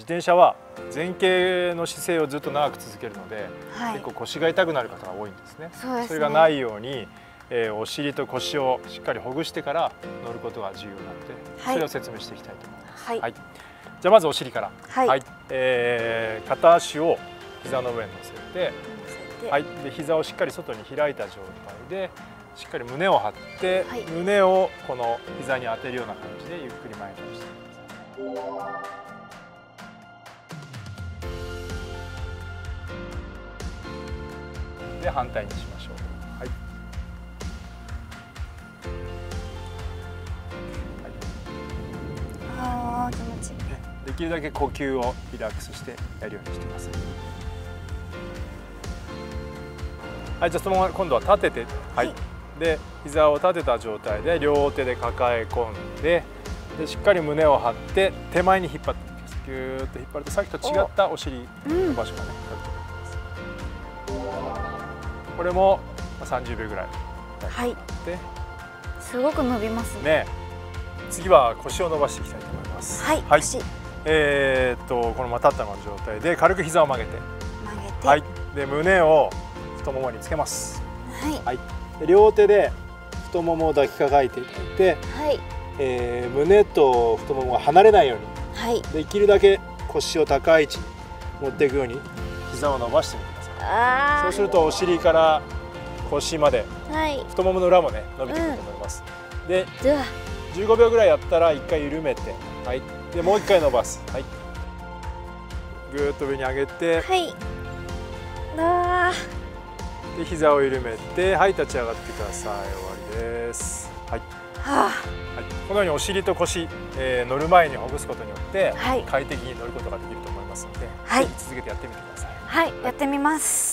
自転車は前傾の姿勢をずっと長く続けるので、はい、結構腰が痛くなる方が多いんですね。そね。それがないように、えーお尻と腰をしっかりほぐしてから乗ることが重要なので、はい。それを説明していきたいと思います。はい。はい。じゃあまずお尻から、はい。えー片足を膝の上に乗せて、乗せて。はい、で膝をしっかり外に開いた状態でしっかり胸を張って、はい。胸をこの膝に当てるような感じでゆっくり前に倒してください。で反対にしましょう。はい。ああ気持ちいいねできるだけ呼吸をリラックスしてやるようにしてください。はい、じゃあそのまま今度は立てて、はい、はいで膝を立てた状態で両手で抱え込んででしっかり胸を張って手前に引っ張って。ぎゅーっと引っ張るとさっきと違ったお尻の場所がね、あると思います。これもまあ30秒ぐらい。はい。で、すごく伸びますね。ね、次は腰を伸ばしていきたいと思います。はい、はい、腰。えーっとこのまま立ったの状態で軽く膝を曲げて、曲げて。はい、で胸を太ももにつけます。はい。はい、で両手で太ももを抱きかかえていただいて、はい。えー胸と太ももが離れないように。はい。できるだけ腰を高い位置に持っていくように膝を伸ばしてみてそうするとお尻から腰まであはい。太ももの裏もね伸びてくると思います。ででは15秒ぐらいやったら1回緩めて、はい、でもう1回伸ばす、はい、ぐーっと上に上げてはい。あで膝を緩めてはい立ち上がってください。終わりです、はい。ーははい、このようにお尻と腰、えー乗る前にほぐすことによって、はい。快適に乗ることができると思いますので、はい。続けてやってみてください。あはいやってみます。